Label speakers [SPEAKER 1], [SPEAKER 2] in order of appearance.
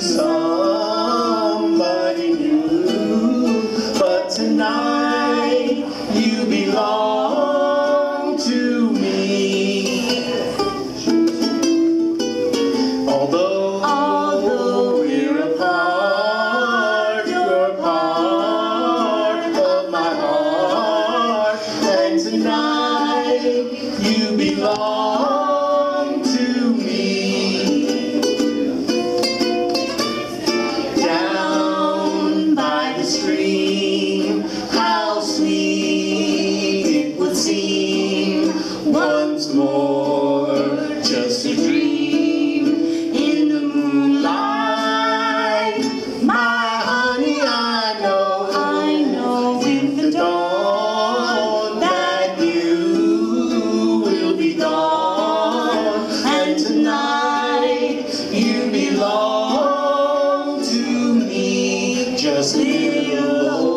[SPEAKER 1] somebody new, but tonight you belong to me. Although, Although we're apart, you're part of my heart, and tonight you belong. stream, how sweet it would seem once more, just a dream in the moonlight. My honey, I know, I know with the dawn that you will be gone, and tonight you belong to me. Just little